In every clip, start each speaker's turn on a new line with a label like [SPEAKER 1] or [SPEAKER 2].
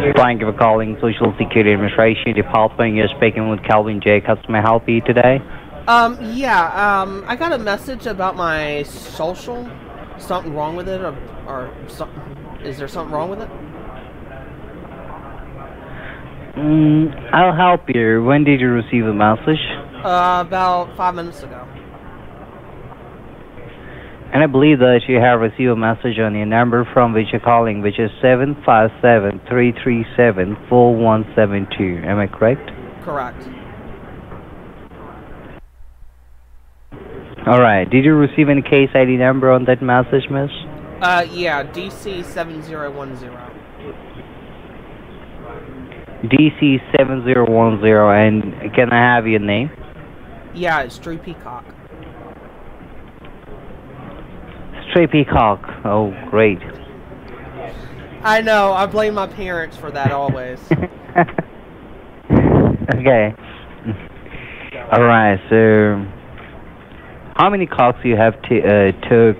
[SPEAKER 1] Thank you for calling Social Security Administration Department. You're speaking with Calvin J. How may I help you today?
[SPEAKER 2] Um, yeah, um, I got a message about my social. Something wrong with it, or, or something? Is there something wrong with it?
[SPEAKER 1] Mm, I'll help you. When did you receive the message?
[SPEAKER 2] Uh, about five minutes ago.
[SPEAKER 1] And I believe that you have received a message on your number from which you're calling, which is 757-337-4172. Am I correct?
[SPEAKER 2] Correct.
[SPEAKER 1] Alright. Did you receive any case ID number on that message, miss?
[SPEAKER 2] Uh, yeah, DC 7010.
[SPEAKER 1] DC 7010, and can I have your name?
[SPEAKER 2] Yeah, it's Drew Peacock.
[SPEAKER 1] Stray Peacock. Oh, great.
[SPEAKER 2] I know, I blame my parents for that always.
[SPEAKER 1] okay. Alright, so how many do you have to uh, took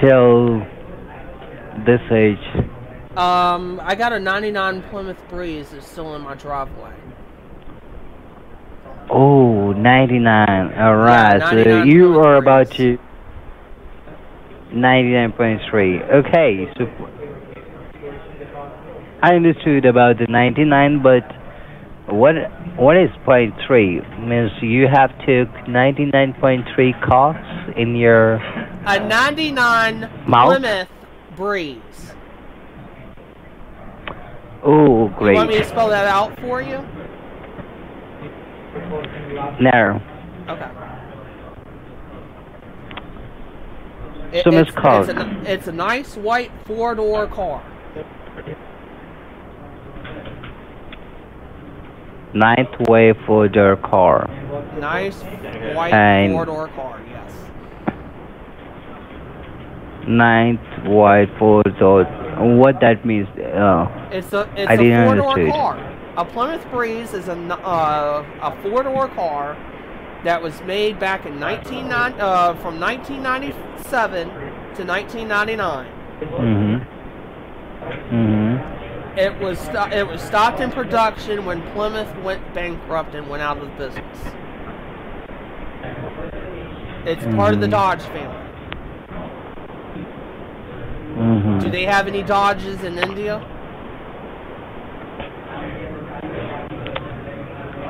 [SPEAKER 1] till this age?
[SPEAKER 2] Um, I got a 99 Plymouth Breeze that's still in my driveway.
[SPEAKER 1] Oh, 99. Alright,
[SPEAKER 2] Yeah,
[SPEAKER 1] so you
[SPEAKER 2] Plymouth
[SPEAKER 1] are about
[SPEAKER 2] Breeze.
[SPEAKER 1] to 99.3. Okay, so I understood about the 99, but what what is point three? Means you have took 99.3 calls in your
[SPEAKER 2] A 99
[SPEAKER 1] Mouth?
[SPEAKER 2] Plymouth Breeze.
[SPEAKER 1] Oh, great!
[SPEAKER 2] You want me to spell that out for you?
[SPEAKER 1] No.
[SPEAKER 2] Okay. It-
[SPEAKER 1] So, Miss
[SPEAKER 2] it's. It's a, it's a nice white four-door car.
[SPEAKER 1] Ninth way for their car.
[SPEAKER 2] Nice white
[SPEAKER 1] And-
[SPEAKER 2] four-door car, yes.
[SPEAKER 1] Ninth white for the what that means? Uh,
[SPEAKER 2] It's a it's
[SPEAKER 1] I
[SPEAKER 2] a
[SPEAKER 1] didn't
[SPEAKER 2] four-door car. A Plymouth Breeze is a uh, a four-door car that was made back in 1990 uh, from 1997 to 1999.
[SPEAKER 1] mhm. Mhm.
[SPEAKER 2] It was it was stopped in production when Plymouth went bankrupt and went out of business. It's part of the
[SPEAKER 1] Mhm.
[SPEAKER 2] Dodge family.
[SPEAKER 1] Mhm.
[SPEAKER 2] Do they have any Dodges in India?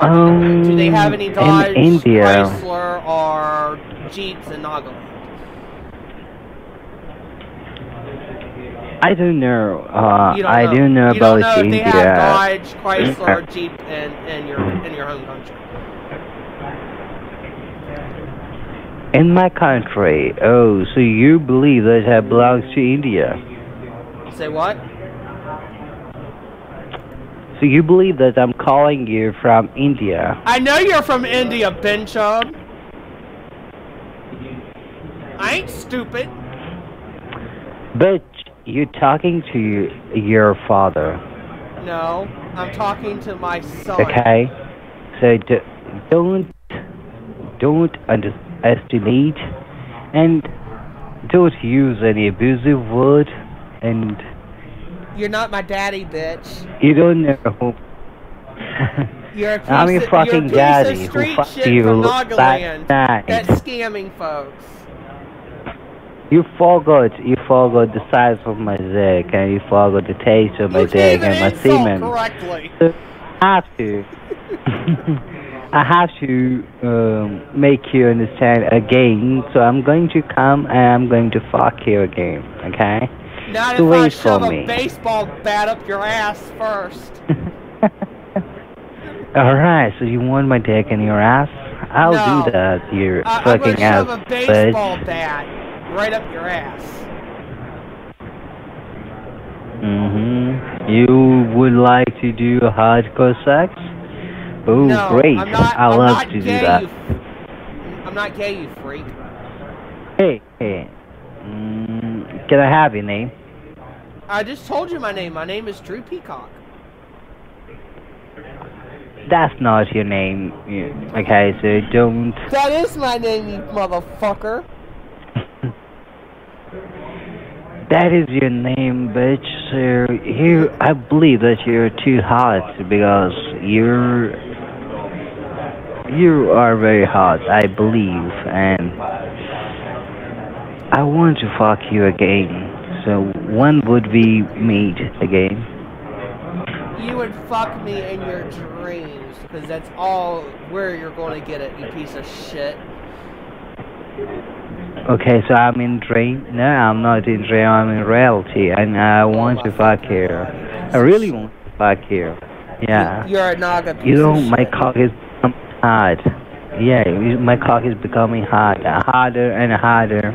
[SPEAKER 1] Um,
[SPEAKER 2] Do they have any Dodge,
[SPEAKER 1] in India?
[SPEAKER 2] Chrysler, or Jeeps in Nagaland?
[SPEAKER 1] I don't know. Uh,
[SPEAKER 2] don't
[SPEAKER 1] I
[SPEAKER 2] know.
[SPEAKER 1] do know
[SPEAKER 2] you
[SPEAKER 1] about
[SPEAKER 2] don't know if
[SPEAKER 1] India.
[SPEAKER 2] they have Dodge, Chrysler, or Jeep in, in your in your home country.
[SPEAKER 1] In my country. Oh, so you believe that it belongs to India?
[SPEAKER 2] Say what?
[SPEAKER 1] So you believe that I'm calling you from India?
[SPEAKER 2] I know you're from India, Ben Chubb. I ain't stupid.
[SPEAKER 1] But you're talking to your father,
[SPEAKER 2] No, I'm talking to my son.
[SPEAKER 1] okay? So d- don't don't underestimate and don't use any abusive word and
[SPEAKER 2] You're not my daddy, bitch.
[SPEAKER 1] you don't know.
[SPEAKER 2] You're a piece
[SPEAKER 1] I'm your
[SPEAKER 2] of,
[SPEAKER 1] fucking
[SPEAKER 2] you're
[SPEAKER 1] daddy
[SPEAKER 2] of
[SPEAKER 1] who fucked you last
[SPEAKER 2] Nagaland
[SPEAKER 1] night.
[SPEAKER 2] that's scamming folks.
[SPEAKER 1] You forgot, you forgot the size of my dick, and you forgot the taste of my
[SPEAKER 2] You
[SPEAKER 1] dick and my semen.
[SPEAKER 2] correctly.
[SPEAKER 1] So I have to, I have to um, make you understand again. So I'm going to come and I'm going to fuck you again, okay?
[SPEAKER 2] Not if I shove a
[SPEAKER 1] me.
[SPEAKER 2] baseball bat up your ass first.
[SPEAKER 1] All right. So you want my dick in your ass? I'll
[SPEAKER 2] No.
[SPEAKER 1] do that, you
[SPEAKER 2] I, I'm gonna
[SPEAKER 1] ass
[SPEAKER 2] shove a
[SPEAKER 1] bitch.
[SPEAKER 2] baseball bat right up your ass.
[SPEAKER 1] Mm-hmm. You would like to do hardcore sex? Oh,
[SPEAKER 2] no,
[SPEAKER 1] great.
[SPEAKER 2] I'm not.
[SPEAKER 1] I
[SPEAKER 2] I'm
[SPEAKER 1] love
[SPEAKER 2] not
[SPEAKER 1] to do that.
[SPEAKER 2] I'm not gay, you freak.
[SPEAKER 1] Hey, hey. Mm, can I have your name?
[SPEAKER 2] I just told you my name. My name is Drew Peacock.
[SPEAKER 1] That's not your name. Okay, so don't.
[SPEAKER 2] That is my name, you motherfucker.
[SPEAKER 1] That is your name, bitch. So you, I believe that you're too hot because you're you are very hot. I believe, and I want to fuck you again. So when would we meet again?
[SPEAKER 2] You would fuck me in your dreams, because that's all where you're going to get it, you piece of shit.
[SPEAKER 1] Okay, so I'm in dream. No, I'm not in dream. I'm in reality, and I want to fuck here. I really want to fuck here. Yeah.
[SPEAKER 2] You're a naga piece
[SPEAKER 1] You know, my cock is hard. Yeah, my cock is becoming hard, harder and harder.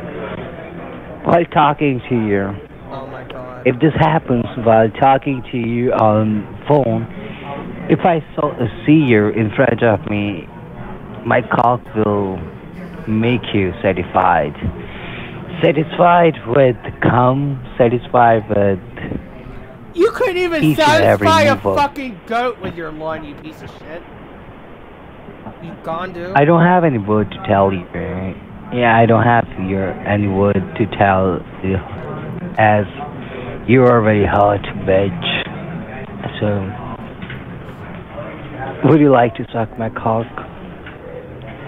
[SPEAKER 1] While talking to you,
[SPEAKER 2] Oh my god.
[SPEAKER 1] if this happens while talking to you on phone, if I saw, see you in front of me, my cock will make you satisfied. Satisfied with cum, satisfied with.
[SPEAKER 2] You couldn't even
[SPEAKER 1] Piece of every
[SPEAKER 2] satisfy a fucking goat with your line, you piece of shit. You gone, dude?
[SPEAKER 1] I don't have any word to tell you. Eh? Yeah, I don't have your any word to tell you, as you are very hot, bitch. So, would you like to suck my cock?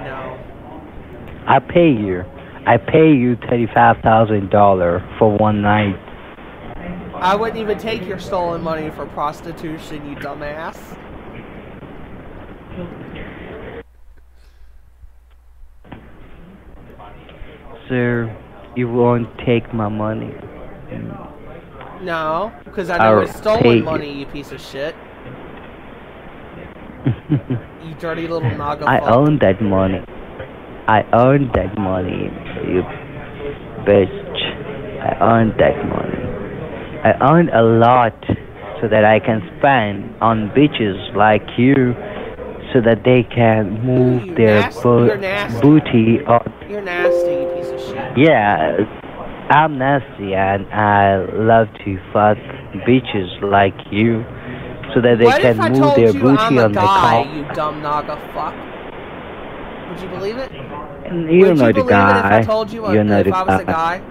[SPEAKER 2] No.
[SPEAKER 1] I pay you. I pay you thirty-five thousand dollar for one night.
[SPEAKER 2] I wouldn't even take your stolen money for prostitution, you dumbass.
[SPEAKER 1] Sir, you won't take my money.
[SPEAKER 2] No, because I never stolen
[SPEAKER 1] pay you.
[SPEAKER 2] money, you piece of shit. You dirty little naga
[SPEAKER 1] I
[SPEAKER 2] fuck.
[SPEAKER 1] own that money. I earned that money, you bitch. I earned that money. I earned a lot so that I can spend on bitches like you so that they can move
[SPEAKER 2] you
[SPEAKER 1] their bo- booty up.
[SPEAKER 2] You're nasty,
[SPEAKER 1] Yeah, I'm nasty and I love to fuck bitches like you so that they
[SPEAKER 2] what
[SPEAKER 1] can move their
[SPEAKER 2] you
[SPEAKER 1] booty on
[SPEAKER 2] guy,
[SPEAKER 1] cock.
[SPEAKER 2] you dumb naga fuck? Would you believe it?
[SPEAKER 1] Mm, you're
[SPEAKER 2] Would
[SPEAKER 1] not
[SPEAKER 2] you
[SPEAKER 1] a
[SPEAKER 2] believe
[SPEAKER 1] guy.
[SPEAKER 2] it if I told you
[SPEAKER 1] You're not
[SPEAKER 2] if
[SPEAKER 1] a
[SPEAKER 2] I was a
[SPEAKER 1] guy.
[SPEAKER 2] guy?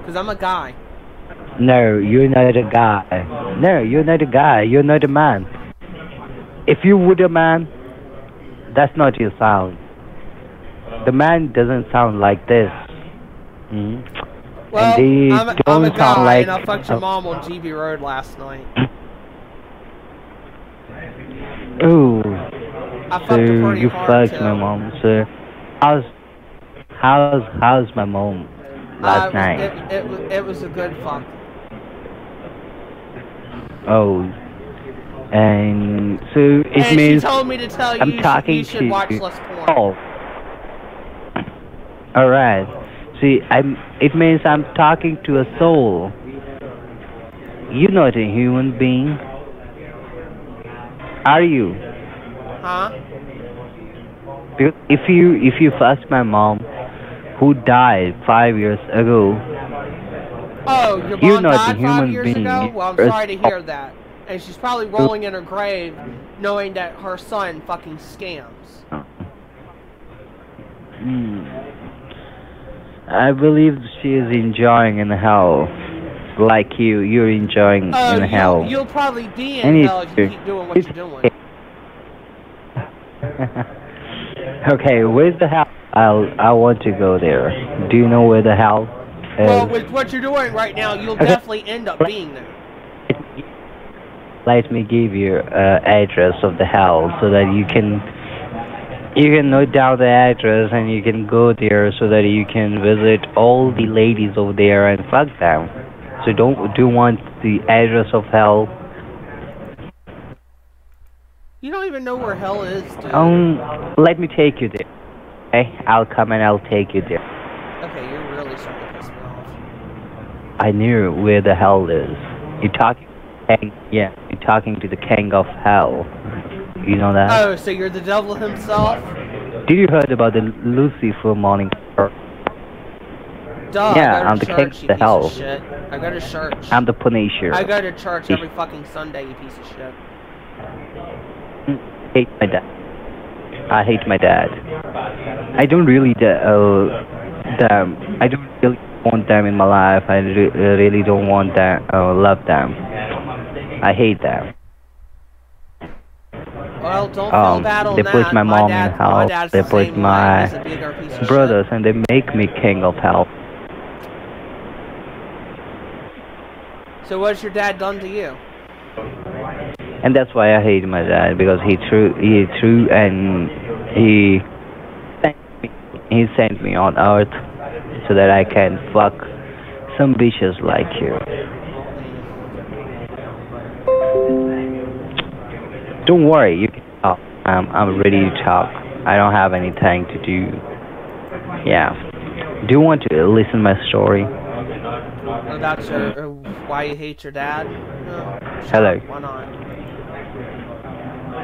[SPEAKER 2] Because I'm a guy.
[SPEAKER 1] No, you're not a guy. No, you're not a guy. You're not a man. If you would a man, that's not your sound. The man doesn't sound like this. Mm.
[SPEAKER 2] Well,
[SPEAKER 1] they
[SPEAKER 2] I'm, a, I'm
[SPEAKER 1] don't
[SPEAKER 2] a
[SPEAKER 1] sound
[SPEAKER 2] guy,
[SPEAKER 1] like-
[SPEAKER 2] and I fucked your mom on GB Road last night.
[SPEAKER 1] Oh,
[SPEAKER 2] I
[SPEAKER 1] so you fucked
[SPEAKER 2] too.
[SPEAKER 1] my mom. So, how's how's how's my mom last
[SPEAKER 2] uh,
[SPEAKER 1] night?
[SPEAKER 2] It, it, was- it was a good fuck.
[SPEAKER 1] Oh, and so it
[SPEAKER 2] and
[SPEAKER 1] means
[SPEAKER 2] she told me to tell you
[SPEAKER 1] I'm
[SPEAKER 2] you should,
[SPEAKER 1] talking
[SPEAKER 2] you should
[SPEAKER 1] to
[SPEAKER 2] watch
[SPEAKER 1] you.
[SPEAKER 2] less porn.
[SPEAKER 1] Oh. All right. See, I'm. It means I'm talking to a soul. You're not a human being. Are you?
[SPEAKER 2] Huh?
[SPEAKER 1] Because If you if you fucked my mom, who died five years ago,
[SPEAKER 2] Oh, your
[SPEAKER 1] You're
[SPEAKER 2] mom
[SPEAKER 1] not a
[SPEAKER 2] died five
[SPEAKER 1] human
[SPEAKER 2] years
[SPEAKER 1] being.
[SPEAKER 2] ago? Well, I'm sorry to hear that. And she's probably rolling in her grave knowing that her son fucking scams.
[SPEAKER 1] hmm, I believe she is enjoying in hell, like you. You're enjoying
[SPEAKER 2] Oh,
[SPEAKER 1] in hell.
[SPEAKER 2] you'll probably be in
[SPEAKER 1] need
[SPEAKER 2] hell if you keep doing what you're doing.
[SPEAKER 1] okay, where's the hell? I'll I want to go there. Do you know where the hell is?
[SPEAKER 2] Well, with what you're doing right now, you'll
[SPEAKER 1] Okay.
[SPEAKER 2] definitely end up being there.
[SPEAKER 1] Let me give you uh, address of the hell so that you can you can note down the address and you can go there so that you can visit all the ladies over there and fuck them. So don't do want the address of hell?
[SPEAKER 2] You don't even know where hell is, dude.
[SPEAKER 1] Um, let me take you there. Okay, I'll come and I'll take you there.
[SPEAKER 2] okay, you're really starting to piss me off.
[SPEAKER 1] I knew where the hell is. You're talking, king, yeah, you're talking to the king of hell. You know that?
[SPEAKER 2] Oh, so you're the devil himself?
[SPEAKER 1] Did you heard about the Lucifer morning?
[SPEAKER 2] Duh,
[SPEAKER 1] Yeah,
[SPEAKER 2] I
[SPEAKER 1] I'm the king of the hell.
[SPEAKER 2] of. I go to church.
[SPEAKER 1] I'm the Punisher.
[SPEAKER 2] I go to church every fucking Sunday, you piece of shit.
[SPEAKER 1] hate my dad. I hate my dad. I don't really, uh, damn, I don't really want them in my life. I re- really don't want them. Uh, love them. I hate them.
[SPEAKER 2] Well, don't
[SPEAKER 1] Um,
[SPEAKER 2] feel bad on
[SPEAKER 1] they put my mom in
[SPEAKER 2] dad,
[SPEAKER 1] hell. They
[SPEAKER 2] the
[SPEAKER 1] put my
[SPEAKER 2] He's a bigger
[SPEAKER 1] Brothers, and they make me king of hell.
[SPEAKER 2] So what's your dad done to you?
[SPEAKER 1] And that's why I hate my dad because he threw, he threw, and he sent me, he sent me on earth so that I can fuck some bitches like you. Don't worry, you can talk. I'm, I'm ready to talk. I don't have anything to do. Yeah. Do you want to listen my story?
[SPEAKER 2] About your uh, why you hate your dad? No,
[SPEAKER 1] Hello.
[SPEAKER 2] Why not?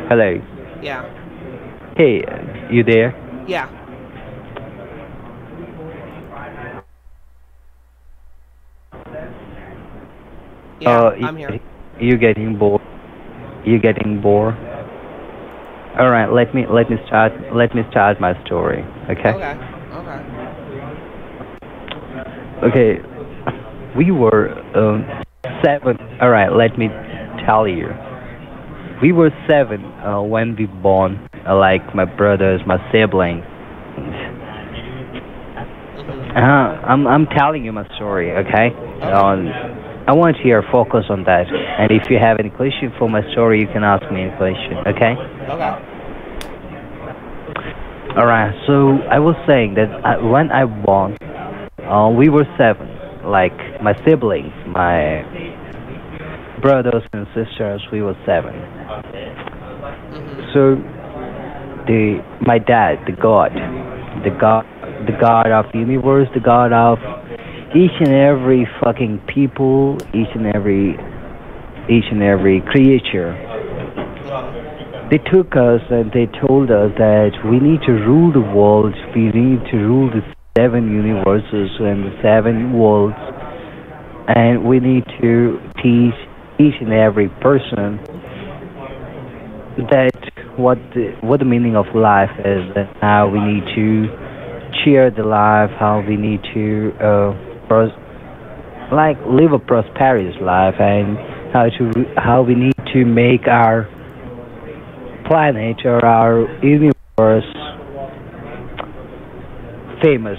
[SPEAKER 1] Hello.
[SPEAKER 2] Yeah.
[SPEAKER 1] Hey, you there?
[SPEAKER 2] Yeah. Yeah,
[SPEAKER 1] Uh,
[SPEAKER 2] I'm here.
[SPEAKER 1] You getting bored? You getting bored? All right, let me let me start let me start my story. Okay.
[SPEAKER 2] Okay. Okay.
[SPEAKER 1] Okay. We were um, seven. All right, let me tell you. We were seven uh, when we born. Uh, like my brothers, my siblings. Uh, I'm I'm telling you my story, okay? Um, I want you to focus on that. And if you have any question for my story, you can ask me a question, okay?
[SPEAKER 2] Okay.
[SPEAKER 1] All right. So I was saying that I, when I born, uh, we were seven, like my siblings, my brothers and sisters. We were seven.
[SPEAKER 2] Mhm.
[SPEAKER 1] So the my dad, the God, the God, the God of the universe, the God of each and every fucking people, each and every, each and every creature. They took us and they told us that we need to rule the world. We need to rule the seven universes and the seven worlds, and we need to teach each and every person that what the, what the meaning of life is and how we need to cheer the life, how we need to uh, pros- like live a prosperous life, and how to how we need to make our planet or our universe famous.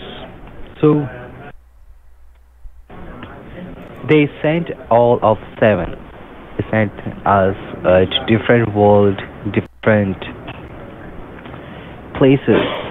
[SPEAKER 1] So they sent all of seven. They sent us uh, to different world, different places.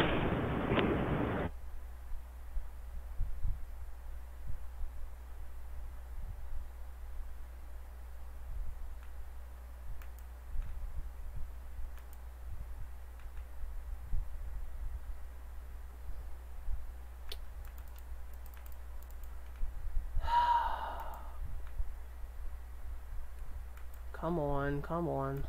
[SPEAKER 2] Come on, come on.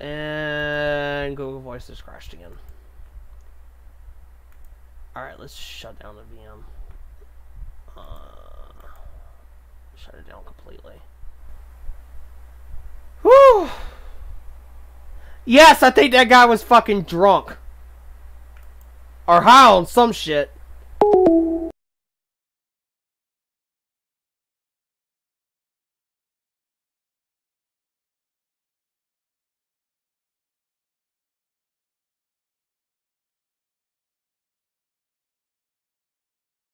[SPEAKER 2] And Google Voices crashed again. Alright, let's shut down the VM. Uh, shut it down completely. Whew! Yes, I think that guy was fucking drunk. Or high on some shit.